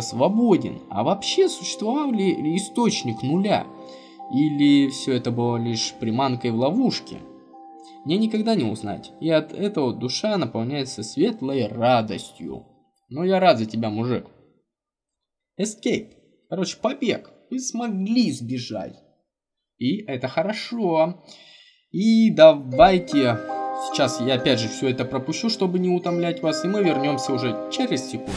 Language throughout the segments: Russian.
свободен. А вообще существовал ли источник нуля? Или все это было лишь приманкой в ловушке? Мне никогда не узнать, и от этого душа наполняется светлой радостью. Но я рад за тебя, мужик. Escape. Короче, побег. Вы смогли сбежать. И это хорошо. И давайте... Сейчас я опять же все это пропущу, чтобы не утомлять вас, и мы вернемся уже через секунду.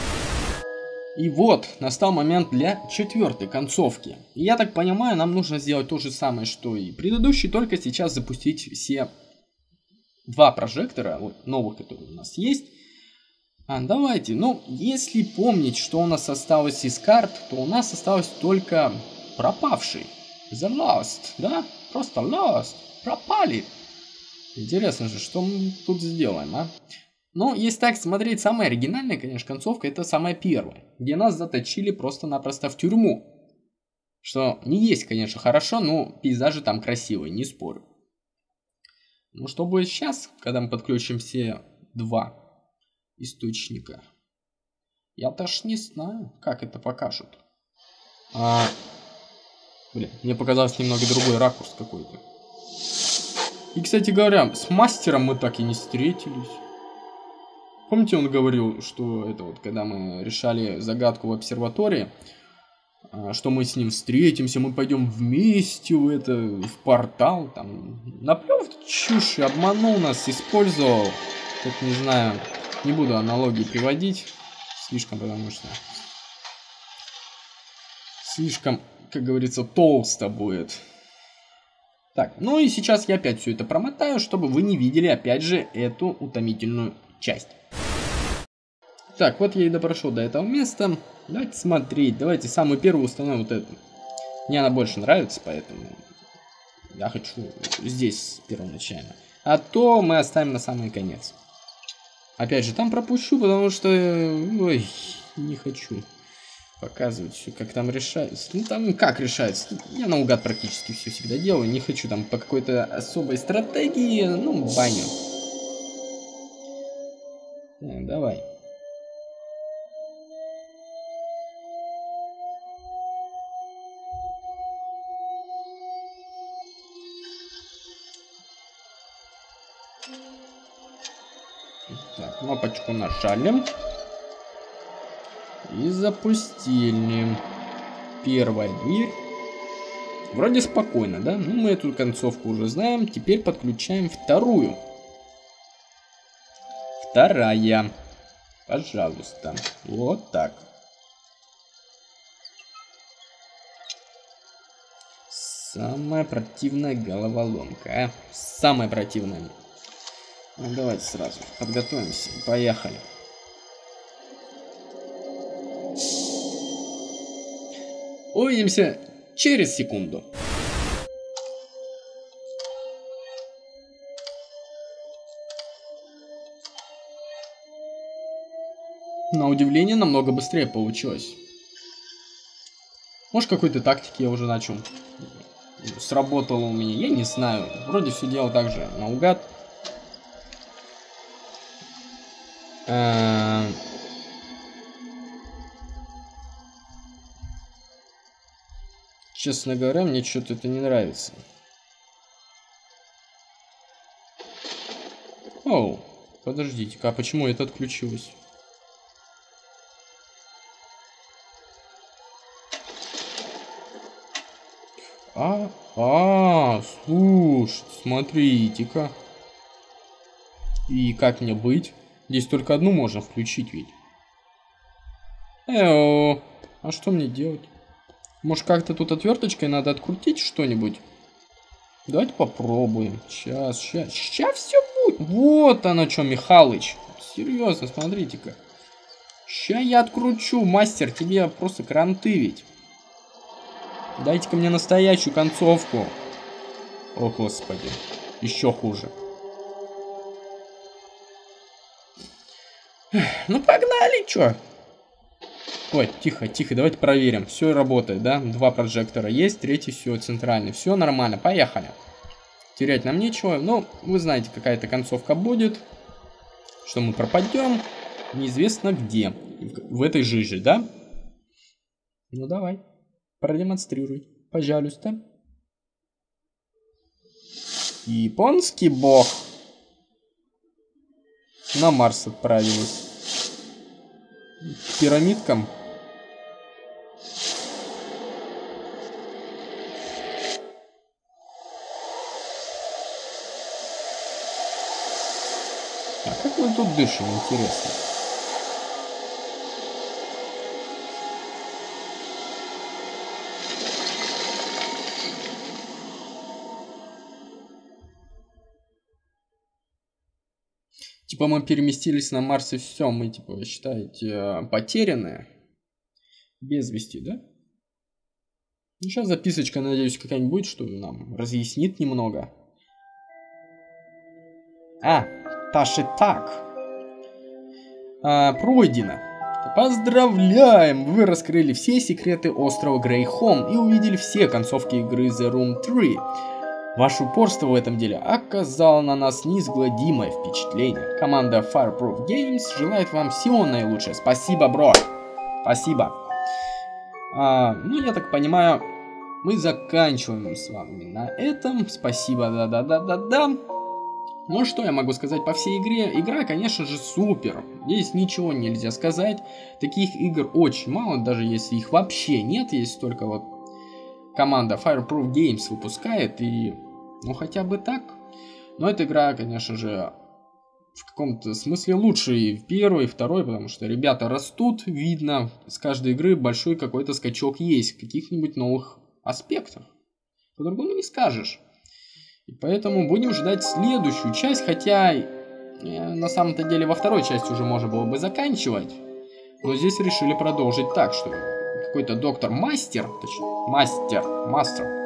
И вот, настал момент для четвертой концовки. И я так понимаю, нам нужно сделать то же самое, что и предыдущий, только сейчас запустить все два прожектора, вот новых, которые у нас есть. А, давайте, ну, если помнить, что у нас осталось из карт, то у нас осталось только пропавший. The Lost, да? Просто Lost. Пропали. Интересно же, что мы тут сделаем, а? Ну, если так смотреть, самая оригинальная, конечно, концовка, это самая первая, где нас заточили просто-напросто в тюрьму. Что не есть, конечно, хорошо, но пейзажи там красивые, не спорю. Ну, что будет сейчас, когда мы подключим все два источника? Я даже не знаю, как это покажут. А, блин, мне показалось немного другой ракурс какой-то. И, кстати говоря, с мастером мы так и не встретились. Помните, он говорил, что это вот, когда мы решали загадку в обсерватории, а, что мы с ним встретимся, мы пойдем вместе в это, в портал, там, наплел чушь, обманул нас, использовал, как не знаю, не буду аналогии приводить, слишком, потому что слишком, как говорится, толсто будет. Так, ну и сейчас я опять все это промотаю, чтобы вы не видели, опять же, эту утомительную часть. Так, вот я и допрошел до этого места. Давайте смотреть. Давайте самую первую установим вот эту. Мне она больше нравится, поэтому я хочу здесь первоначально. А то мы оставим на самый конец. Опять же, там пропущу, потому что... Ой, не хочу показывать все, как там решается. Ну, там как решается. Я наугад практически все всегда делаю. Не хочу там по какой-то особой стратегии. Ну, баню. Так, давай. кнопочку нажали. И запустили. Первая дверь. Вроде спокойно, да? Ну, мы эту концовку уже знаем. Теперь подключаем вторую. Вторая. Пожалуйста. Вот так. Самая противная головоломка, а? Самая противная. Ну, давайте сразу подготовимся. Поехали. Увидимся через секунду. На удивление, намного быстрее получилось. Может, какой-то тактики я уже начал. Сработало у меня, я не знаю. Вроде все делал так же, наугад. Эм. Честно говоря, мне что-то это не нравится. Оу, подождите-ка, а почему это отключилось? А, а, слушай, смотрите-ка. И как мне быть? Здесь только одну можно включить ведь. Эо, а что мне делать? Может как-то тут отверточкой надо открутить что-нибудь? Давайте попробуем. Сейчас, сейчас, сейчас все будет. Вот оно что, Михалыч. Серьезно, смотрите-ка. Сейчас я откручу, мастер, тебе просто кранты ведь. Дайте-ка мне настоящую концовку. О, господи. Еще хуже. Ну погнали, чё? Ой, тихо, тихо, давайте проверим. Все работает, да? Два прожектора есть, третий все центральный. Все нормально, поехали. Терять нам нечего. Ну, вы знаете, какая-то концовка будет. Что мы пропадем. Неизвестно где. В этой жиже, да? Ну давай, продемонстрируй, пожалуйста. Японский бог на Марс отправилась. К пирамидкам. А как мы тут дышим, интересно? Типа мы переместились на Марс и все, мы типа, считаете, потерянные? Без вести, да? Ну, сейчас записочка, надеюсь, какая-нибудь что нам разъяснит немного. А, Таши так. А, пройдено. Поздравляем! Вы раскрыли все секреты острова Грейхом и увидели все концовки игры The Room 3. Ваше упорство в этом деле оказало на нас неизгладимое впечатление. Команда Fireproof Games желает вам всего наилучшее. Спасибо, бро! Спасибо. А, ну, я так понимаю, мы заканчиваем с вами на этом. Спасибо, да-да-да-да-да. Ну что я могу сказать по всей игре? Игра, конечно же, супер. Здесь ничего нельзя сказать. Таких игр очень мало, даже если их вообще нет. Есть только вот команда Fireproof Games выпускает. И, ну, хотя бы так. Но эта игра, конечно же, в каком-то смысле лучше и в первой, и второй, потому что ребята растут, видно, с каждой игры большой какой-то скачок есть каких-нибудь новых аспектах. По-другому не скажешь. И поэтому будем ждать следующую часть, хотя э, на самом-то деле во второй части уже можно было бы заканчивать. Но здесь решили продолжить так, что какой-то доктор-мастер, точнее, мастер, мастер,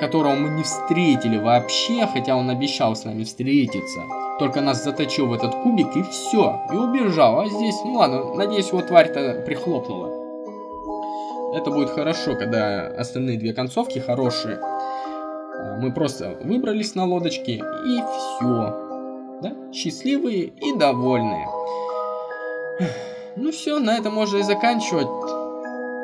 которого мы не встретили вообще, хотя он обещал с нами встретиться. Только нас заточил в этот кубик и все, и убежал. А здесь, ну ладно, надеюсь, его тварь-то прихлопнула. Это будет хорошо, когда остальные две концовки хорошие. А, мы просто выбрались на лодочке и все. Да? Счастливые и довольные. Ну все, на этом можно и заканчивать.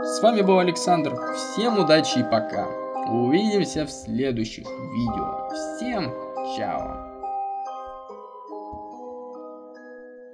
С вами был Александр. Всем удачи и пока. Увидимся в следующих видео. Всем чао.